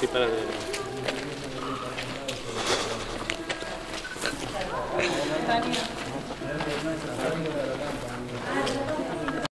Sí, para de...